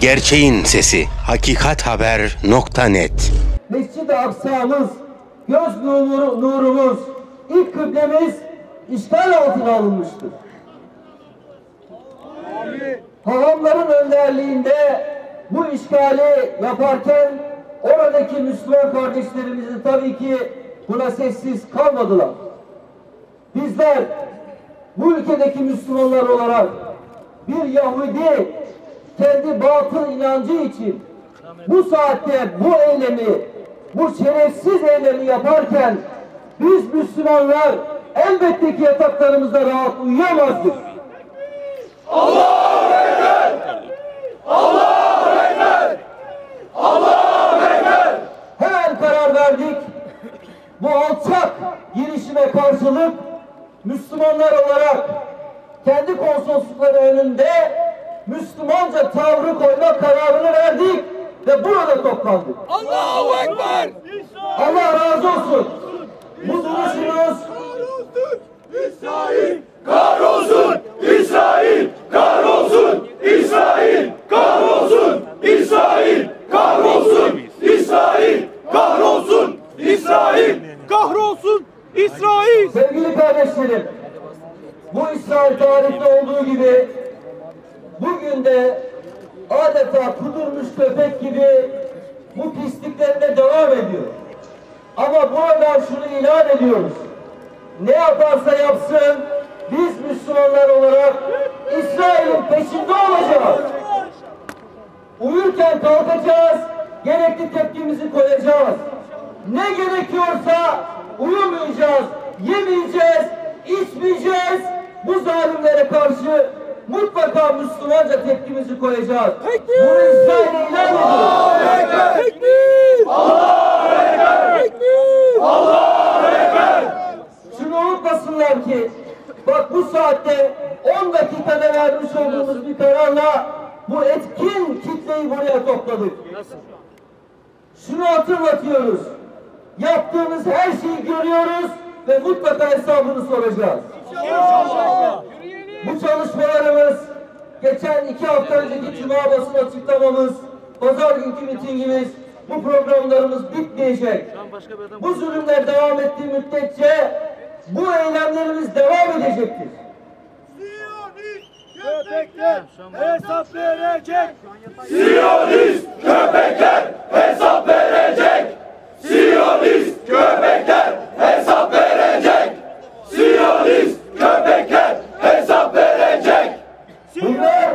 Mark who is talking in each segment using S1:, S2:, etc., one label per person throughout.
S1: Gerçeğin sesi hakikathaber.net
S2: Mescid-i Aksa'mız, göz nuru, nurumuz, ilk kıblemiz işgal altına alınmıştır. Hahamların önderliğinde bu işgali yaparken oradaki Müslüman kardeşlerimiz tabii ki buna sessiz kalmadılar. Bizler bu ülkedeki Müslümanlar olarak bir Yahudi kendi batıl inancı için bu saatte bu eylemi, bu şerefsiz eylemi yaparken biz Müslümanlar elbette ki yataklarımızda rahat uyuyamazdık. Hemen karar verdik. Bu alçak girişime karşılık Müslümanlar olarak kendi konsoloslukları önünde Müslümanca tavrı koyma kararını verdik ve burada toplandık.
S3: Allahu Ekber!
S2: Allah razı olsun. Bu duruşunuz
S3: İsrail! Kahrolsun! İsrail! Kahrolsun! İsrail! Kahrolsun! İsrail! Kahrolsun! İsrail! Kahrolsun! İsrail! Kahrolsun! İsrail!
S2: sevgili kardeşlerim, bu İsrail tarihte olduğu gibi bugün de adeta kudurmuş köpek gibi bu pisliklerine devam ediyor. Ama buradan şunu ilan ediyoruz. Ne yaparsa yapsın biz Müslümanlar olarak İsrail'in peşinde olacağız. Uyurken kalkacağız, gerekli tepkimizi koyacağız. Ne gerekiyorsa uyumayacağız, yemeyeceğiz, içmeyeceğiz. Bu zalimlere karşı mutlaka Müslümanca tepkimizi koyacağız. Bunu İsrail'e ilan ediyoruz.
S3: Tekbir! Allahu Ekber! Tekbir! Allahu Ekber!
S2: Şunu unutmasınlar ki bak bu saatte 10 dakikada vermiş olduğumuz bir kararla bu etkin kitleyi buraya topladık. Şunu hatırlatıyoruz. Yaptığımız her şeyi görüyoruz ve mutlaka hesabını soracağız. Bu çalışmalarımız geçen iki hafta önceki Cuma basın açıklamamız, pazar günkü mitingimiz, bu programlarımız bitmeyecek. Bu zulümler devam ettiği müddetçe bu eylemlerimiz devam edecektir.
S3: Köpekler hesap verecek. Siyonist köpekler hesap verecek. Siyonist köpekler hesap verecek. Siyonist köpekler hesap verecek.
S2: Bunlar,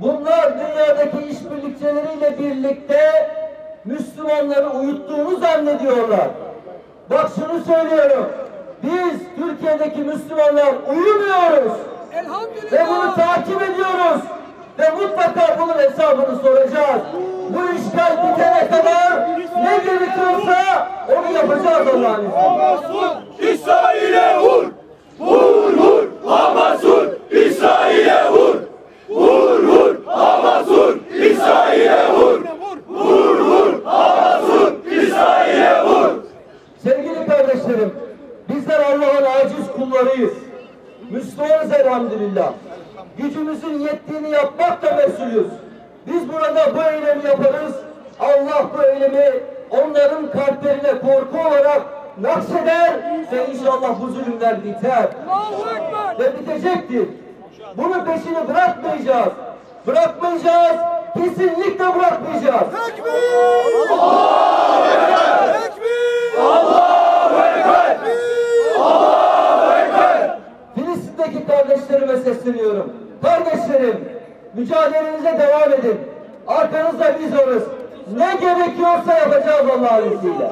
S2: bunlar dünyadaki işbirlikçileriyle birlikte Müslümanları uyuttuğunu zannediyorlar. Bak şunu söylüyorum. Biz Türkiye'deki Müslümanlar uyumuyoruz. Ve bunu takip ediyoruz. Ve mutlaka bunun hesabını soracağız. Bu işgal bitene kadar ne gerekiyorsa onu yapacağız Allah'ın izniyle.
S3: İsrail'e vur. Vur vur Hamas vur. İsrail'e vur. Vur vur Hamas vur. İsrail'e vur.
S2: Sevgili kardeşlerim, bizler Allah'ın aciz kullarıyız. Müslümanız elhamdülillah. Gücümüzün yettiğini yapmakla mesulüz. Biz burada bu eylemi yaparız. Allah bu eylemi onların kalplerine korku olarak nakşeder ve inşallah bu zulümler biter. Ve bitecektir. Bunun peşini bırakmayacağız. Bırakmayacağız. Kesinlikle bırakmayacağız. Filistin'deki kardeşlerime sesleniyorum. Kardeşlerim, mücadelenize devam edin. Arkanızda biz varız. Ne gerekiyorsa yapacağız Allah'ın izniyle.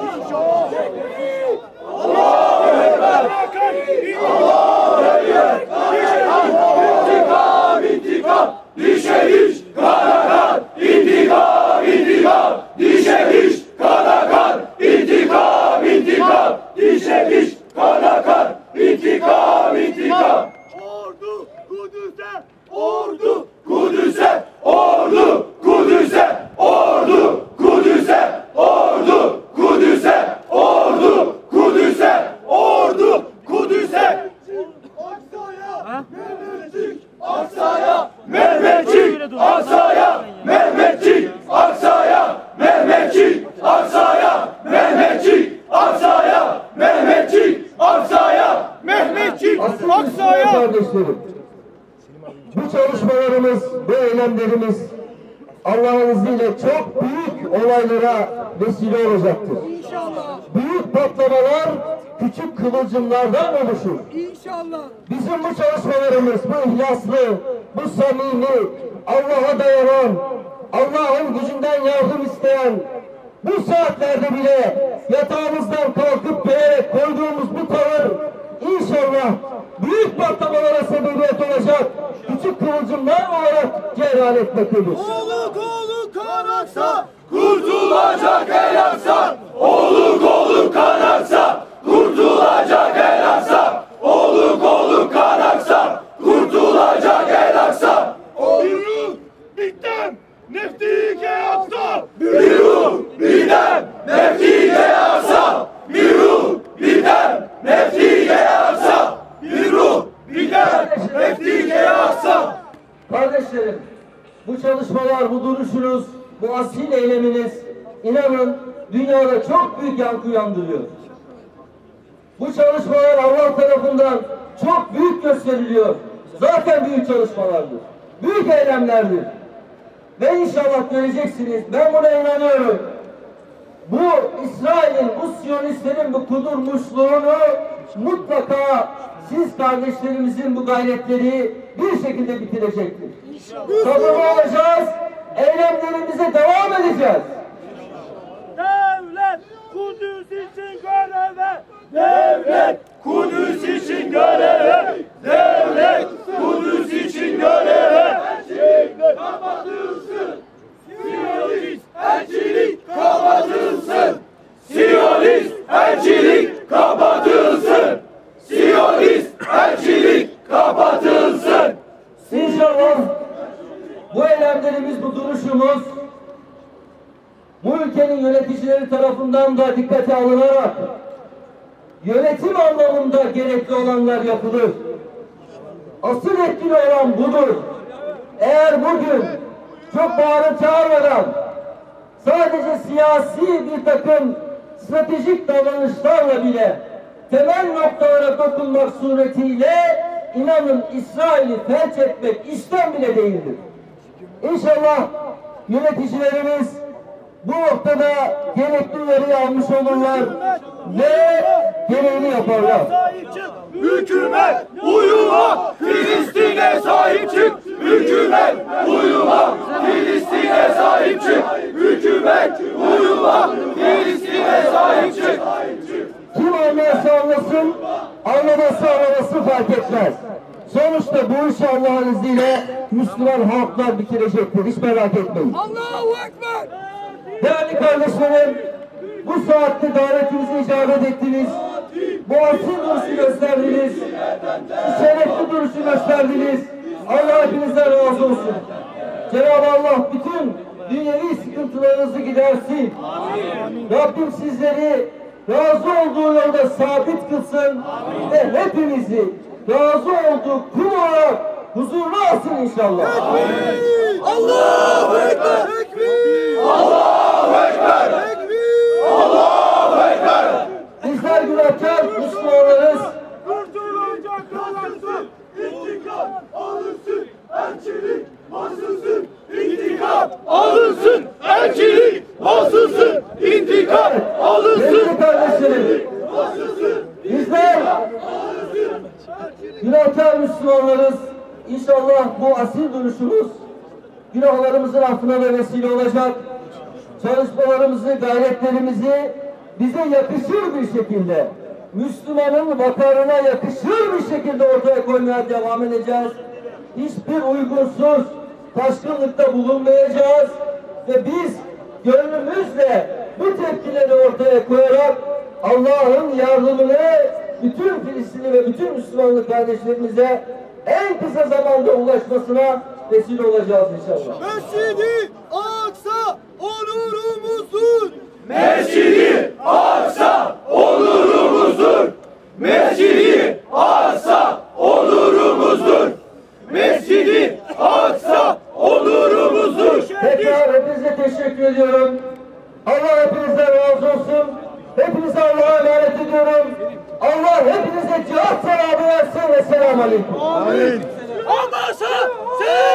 S3: İntikam, intikam, dişe diş, kana kan. İntikam, intikam, dişe diş, kana kan. İntikam, intikam, dişe diş, kana kan. İntikam, intikam. Ordu Kudüs'e, ordu Kudüs'e, ordu Kudüs'e, ordu Kudüs'e, ordu Kudüs'e, ordu Kudüs'e, ordu Kudüs'e. Aksa'ya, Mehmetçik, Aksa'ya, Mehmetçik, Aksa'ya,
S2: bu eylemlerimiz Allah'ın izniyle çok büyük olaylara vesile olacaktır.
S1: İnşallah.
S2: Büyük patlamalar küçük kıvılcımlardan oluşur.
S1: İnşallah.
S2: Bizim bu çalışmalarımız, bu ihlaslı, bu samimi, Allah'a dayanan, Allah'ın gücünden yardım isteyen, bu saatlerde bile yatağımızdan kalkıp gelerek koyduğumuz bu tavır inşallah büyük patlamalara sebebiyet olacak küçük kıvılcımlar olarak cereyan etmektedir.
S1: Oluk oluk kanaksa.
S3: Kurtulacak el aksa, oluk oluk kan aksa. Kurtulacak el aksa, oluk oluk kan aksa. Kurtulacak el aksa.
S4: Yürü, bitten, neftike aksa.
S3: Bir ruh, bir dem, neftige aksa. Bir ruh, bir dem, neftige aksa. Bir ruh, bir dem, neftige aksa.
S2: Kardeşlerim, bu çalışmalar, bu duruşunuz, bu asil eyleminiz inanın dünyada uyandırıyor. Bu çalışmalar Allah tarafından çok büyük gösteriliyor. Zaten büyük çalışmalardır. Büyük eylemlerdir. Ve inşallah göreceksiniz. Ben buna inanıyorum. Bu İsrail'in, bu Siyonistlerin bu kudurmuşluğunu mutlaka siz kardeşlerimizin bu gayretleri bir şekilde bitirecektir. Sabırlı olacağız, eylemlerimize devam edeceğiz.
S4: Kudüs için göreve. Devlet
S3: Kudüs için göreve, devlet Kudüs için göreve. Elçilik kapatılsın, Siyonist elçilik kapatılsın. Siyonist elçilik kapatılsın. Siyonist elçilik kapatılsın.
S2: İnşallah bu eylemlerimiz, bu duruşumuz bu ülkenin yöneticileri tarafından da dikkate alınarak yönetim anlamında gerekli olanlar yapılır. Asıl etkili olan budur. Eğer bugün çok bağırıp çağırmadan sadece siyasi bir takım stratejik davranışlarla bile temel noktalara dokunmak suretiyle inanın İsrail'i felç etmek işten bile değildir. İnşallah yöneticilerimiz bu noktada gerekli uyarıyı almış olurlar ve gereğini yaparlar.
S3: Hükümet uyuma, Filistin'e sahip çık. Hükümet uyuma, Filistin'e sahip çık. Hükümet uyuma, Filistin'e sahip çık.
S2: Kim anlarsa anlasın, anlamazsa anlaması fark etmez. Sonuçta bu iş Allah'ın izniyle Müslüman halklar bitirecektir. Hiç merak etmeyin.
S1: Allahu Ekber.
S2: Değerli kardeşlerim, bu saatte davetimizi icabet ettiniz. Bu asil duruşu gösterdiniz. Bu şerefli duruşu gösterdiniz. Allah hepinizden razı olsun. Cenab-ı Allah bütün dünyevi sıkıntılarınızı gidersin. Rabbim sizleri razı olduğu yolda sabit kılsın ve hepimizi razı olduğu kul olarak huzurlu alsın inşallah.
S1: Allahu Ekber. Tekbir.
S3: Allahu Ekber,
S1: Tekbir.
S3: Allahu Ekber.
S2: Bizler günahkar Müslümanlarız.
S4: Kurtulacak kalansın.
S3: İntikam alınsın, elçilik basılsın. İntikam alınsın, elçilik basılsın. İntikam alınsın,
S2: kardeşlerim,
S3: basılsın.
S2: bizler günahkar Müslümanlarız. İnşallah bu asil duruşumuz günahlarımızın affına da vesile olacak. Çalışmalarımızı, gayretlerimizi bize yakışır bir şekilde, Müslümanın vakarına yakışır bir şekilde ortaya koymaya devam edeceğiz. Hiçbir uygunsuz taşkınlıkta bulunmayacağız ve biz gönlümüzle bu tepkileri ortaya koyarak Allah'ın yardımını bütün Filistinli ve bütün Müslümanlık kardeşlerimize en kısa zamanda ulaşmasına vesile olacağız inşallah.
S1: Mescidi Aksa onurumuzdur.
S3: Mescidi Aksa onurumuzdur. Mescidi Aksa onurumuzdur. Mescidi Aksa onurumuzdur.
S2: Tekrar hepinize teşekkür ediyorum. Allah hepinizden razı olsun. Hepinize Allah'a emanet ediyorum. Allah hepinize cihat selamı versin ve selamun aleyküm.
S4: Hamas'a selam.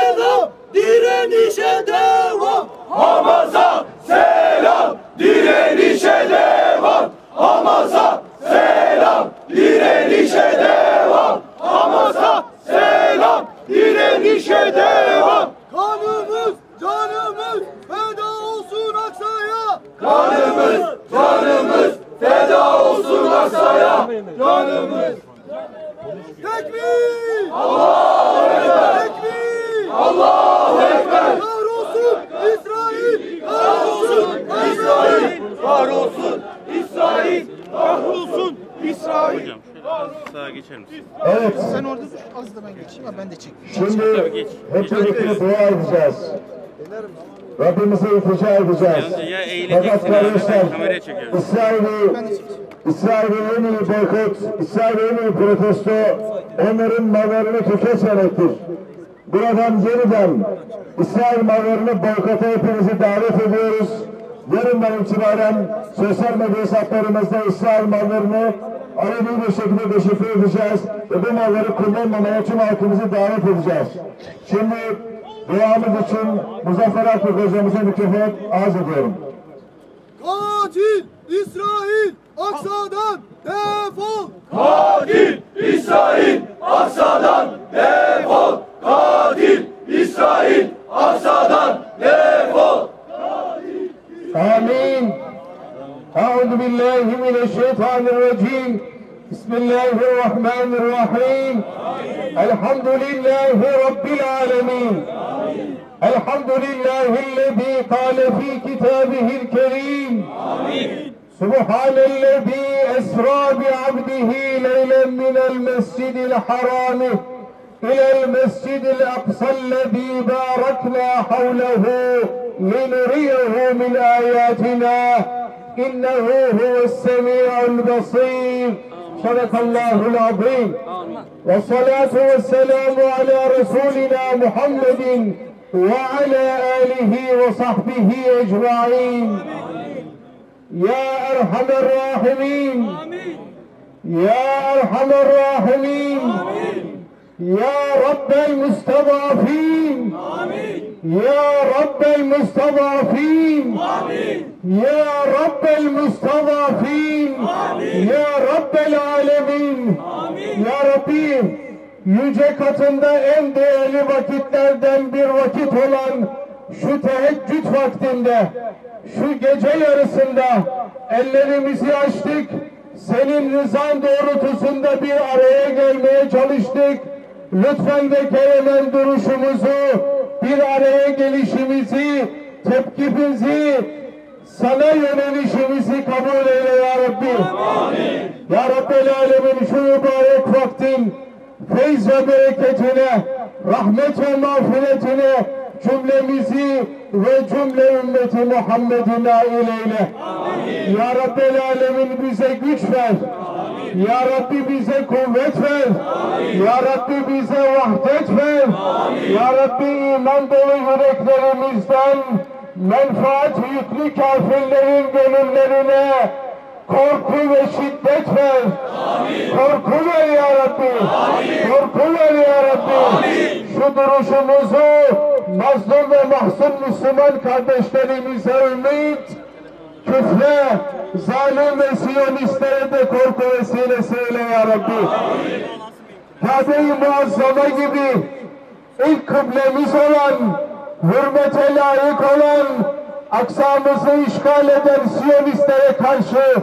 S3: Amaza selam,
S1: direnişe devam. Amaza selam,
S3: direnişe devam.
S4: Amaza selam,
S5: direnişe devam. Kanımız, canımız feda
S6: olsun
S7: Aksa'ya. Kanımız, canımız feda olsun Aksa'ya. Canımız, ama ben de çekeyim.
S6: şimdi hep birlikte dua edeceğiz. Rabbimize iltica edeceğiz. Fakat kardeşler. İsrail'i, İsrail'in en iyi boykot, İsrail'in en iyi protesto, onların mallarını tüketmemektir. Buradan yeniden İsrail mallarını boykota hepinizi davet ediyoruz. Yarından itibaren sosyal medya hesaplarımızda İsrail mallarını aleni bir şekilde deşifre edeceğiz ve bu malları kullanmamaya tüm halkımızı davet edeceğiz. Şimdi duamız için Muzaffer Akbuk hocamıza mikrofon arz ediyorum.
S1: Katil İsrail Aksa'dan defol!
S3: Katil İsrail Aksa'dan defol! Katil İsrail Aksa'dan defol!
S6: Katil,
S1: İsrail, Aksa'dan defol. Katil, İsrail, Aksa'dan defol. Katil, İsrail,
S6: Aksa'dan defol. Amin. أعوذ بالله من الشيطان الرجيم. بسم الله الرحمن الرحيم. الحمد لله رب العالمين. الحمد لله الذي قال في كتابه الكريم. سبحان الذي أسرى بعبده ليلا من المسجد الحرام إلى المسجد الأقصى الذي باركنا حوله لنريه من آياتنا. إنه هو السميع البصير. صدق الله العظيم. والصلاة والسلام على رسولنا محمد وعلى آله وصحبه أجمعين. يا أرحم الراحمين. يا أرحم الراحمين. يا رب المستضعفين. يا رب المستضعفين يا رب المستضعفين يا رب العالمين Ya Rabbi yüce katında en değerli vakitlerden bir vakit olan şu teheccüd vaktinde şu gece yarısında ellerimizi açtık senin rızan doğrultusunda bir araya gelmeye çalıştık lütfen ve keremen duruşumuzu bir araya gelişimizi tepkimizi sana yönelişimizi kabul eyle ya Rabbi. Ya Rabbel Alemin şu mübarek vaktin feyz ve bereketine, rahmet ve mağfiretine cümlemizi ve cümle ümmeti Muhammed'in nail eyle. Ya Rabbel Alemin bize güç ver. Ya Rabbi bize kuvvet ver. Ya Rabbi bize vahdet ver. Ya Rabbi iman dolu yüreklerimizden menfaat yüklü kafirlerin gönüllerine korku ve şiddet ver. Korku ver ya Rabbi. Korku ver ya Rabbi. Şu duruşumuzu mazlum ve mahzun Müslüman kardeşlerimize ümit, küfre, zalim ve siyonistlere de korku vesilesi eyle ya Rabbi. Kabe-i Muazzama gibi ilk kıblemiz olan, hürmete layık olan, aksamızı işgal eden Siyonistlere karşı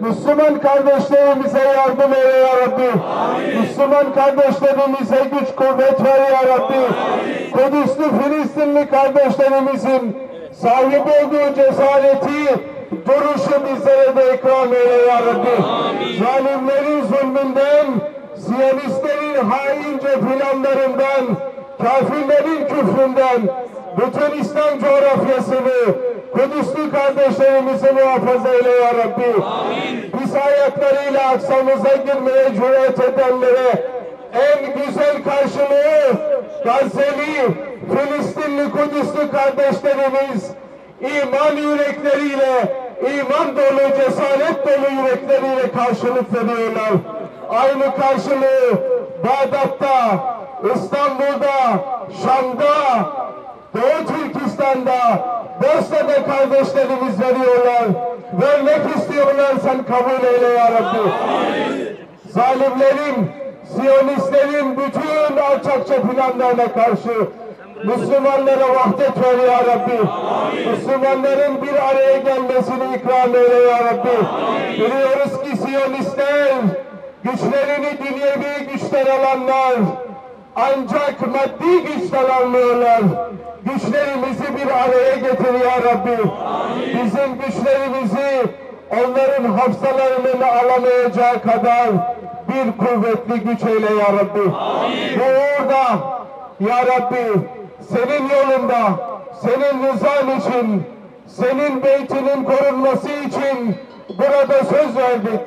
S6: Müslüman kardeşlerimize yardım eyle ya Rabbi. Müslüman kardeşlerimize güç kuvvet ver ya Rabbi. Kudüs'lü Filistinli kardeşlerimizin sahip olduğu cesareti, duruşu bizlere de ikram eyle ya Rabbi. Zalimlerin zulmünden, Siyonistlerin haince planlarından, kafirlerin küfründen, bütün İslam coğrafyasını, Kudüs'lü kardeşlerimizi muhafaza eyle ya Rabbi. Biz ayaklarıyla aksamıza girmeye cüret edenlere en güzel karşılığı Gazze'li, Filistinli, Kudüs'lü kardeşlerimiz iman yürekleriyle, iman dolu, cesaret dolu yürekleriyle karşılık veriyorlar. Aynı karşılığı Bağdat'ta, İstanbul'da, Şam'da, Doğu Türkistan'da, Bosna'da kardeşlerimiz veriyorlar. Vermek istiyorlar sen kabul eyle ya Rabbi. Zalimlerin, Siyonistlerin bütün alçakça planlarına karşı Müslümanlara vahdet ver ya Rabbi. Müslümanların bir araya gelmesini ikram eyle ya Rabbi. Biliyoruz ki Siyonistler, güçlerini dünyevi güçten alanlar, ancak maddi güçten anlıyorlar. Güçlerimizi bir araya getir ya Rabbi. Bizim güçlerimizi onların hafsalarının alamayacağı kadar bir kuvvetli güç eyle ya Rabbi. Bu uğurda ya Rabbi senin yolunda, senin rızan için, senin beytinin korunması için burada söz verdik.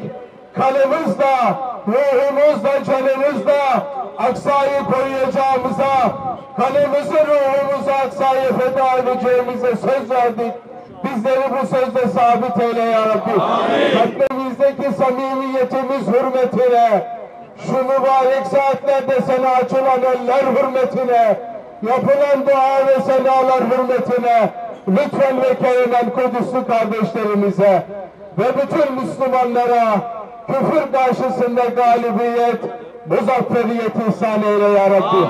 S6: Kanımızla, ruhumuzla, canımızla aksayı koruyacağımıza, kanımızı ruhumuzu aksaya feda edeceğimize söz verdik. Bizleri bu sözde sabit eyle ya Rabbi. Kalbimizdeki samimiyetimiz hürmetine, şu mübarek saatlerde sana açılan eller hürmetine, yapılan dua ve senalar hürmetine, lütfen ve kerimen Kudüs'lü kardeşlerimize ve bütün Müslümanlara küfür karşısında galibiyet, muzafferiyet ihsan eyle ya Rabbi.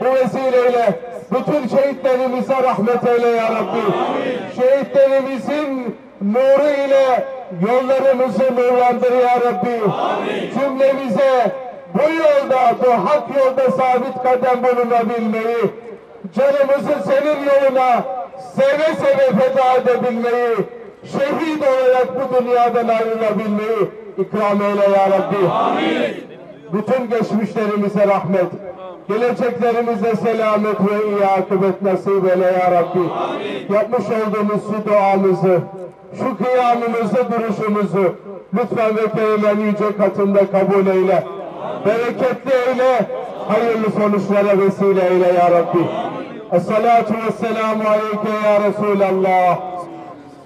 S6: Bu vesileyle bütün şehitlerimize rahmet eyle ya Rabbi. Şehitlerimizin nuru ile yollarımızı nurlandır ya Rabbi. Cümlemize bu yolda, bu hak yolda sabit kadem bulunabilmeyi, canımızı senin yoluna seve seve feda edebilmeyi, şehit olarak bu dünyadan ayrılabilmeyi ikram eyle ya Rabbi. Bütün geçmişlerimize rahmet, geleceklerimize selamet ve iyi akıbet nasip eyle ya Rabbi. Yapmış olduğumuz şu duamızı, şu kıyamımızı, duruşumuzu lütfen ve kerimen yüce katında kabul eyle. Bereketli eyle, hayırlı sonuçlara vesile eyle ya Rabbi. Esselatu vesselamu aleyke ya Resulallah.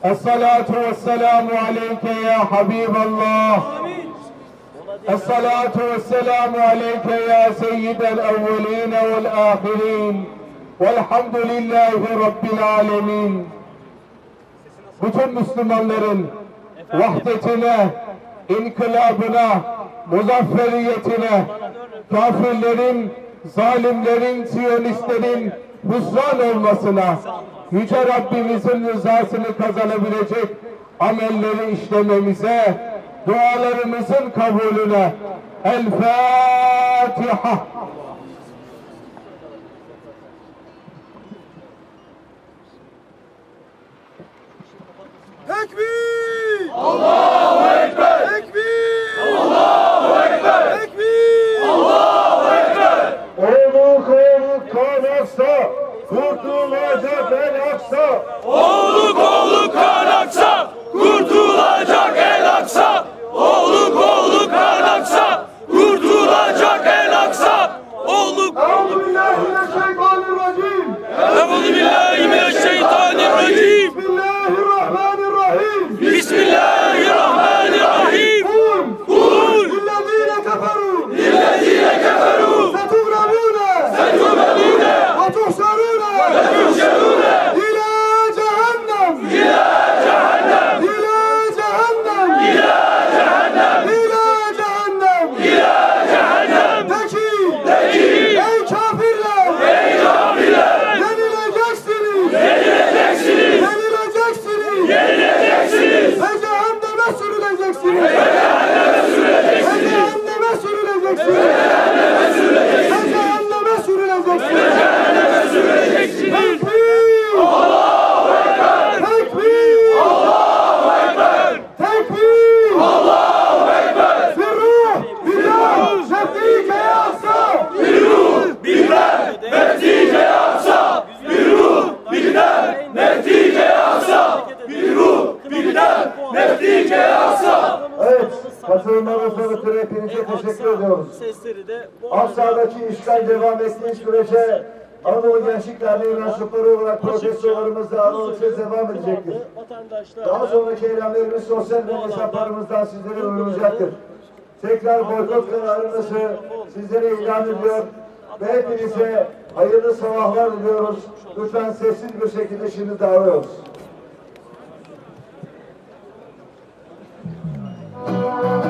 S6: Esselatu vesselamu aleyke ya Habiballah. الصلاة والسلام عليك يا سيد الأولين والآخرين والحمد لله رب العالمين bütün Müslümanların vahdetine, inkılabına, muzafferiyetine, kafirlerin, zalimlerin, siyonistlerin hüsran olmasına, Yüce Rabbimizin rızasını kazanabilecek amelleri işlememize, dualarımızın kabulüne El Fatiha.
S1: Tekbir! Allahu Ekber! Tekbir! Allahu Ekber! Tekbir!
S6: Oğluk oğluk kanaksa, kurtulacak el aksa.
S3: Oğluk oğluk kan aksa, kurtulacak
S6: sahadaki işgal devam ettiği sürece Anadolu Gençlik Derneği mensupları olarak protestolarımız da aralıksız devam edecektir. Daha sonraki eylemlerimiz sosyal medya hesaplarımızdan sizlere duyurulacaktır. Tekrar boykot kararımızı sizlere ilan ediyor ve hepinize hayırlı sabahlar diliyoruz. Lütfen sessiz bir şekilde şimdi dağılıyoruz. Thank you.